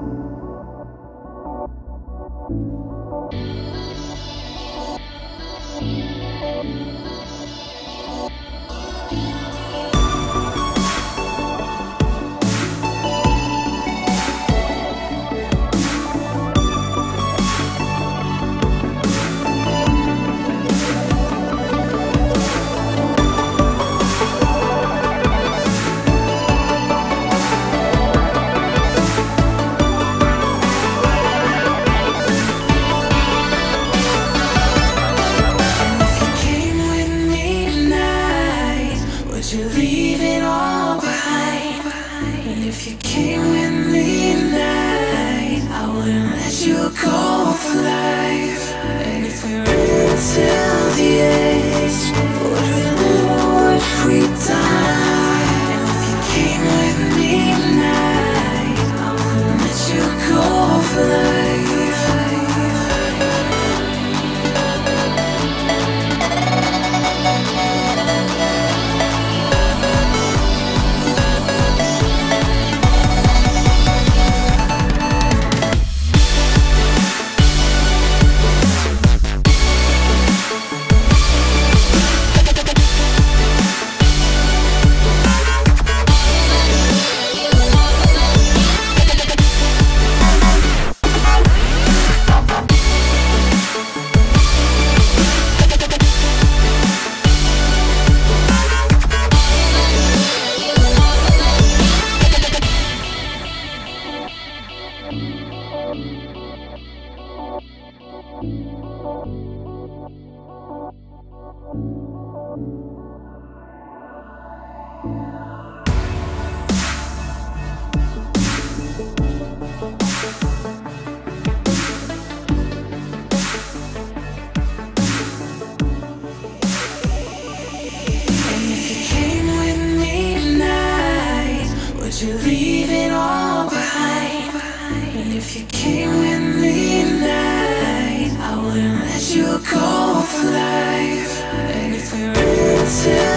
Thank you. you leave it all behind? And if you came with me tonight, I wouldn't let you go for life. And if we're into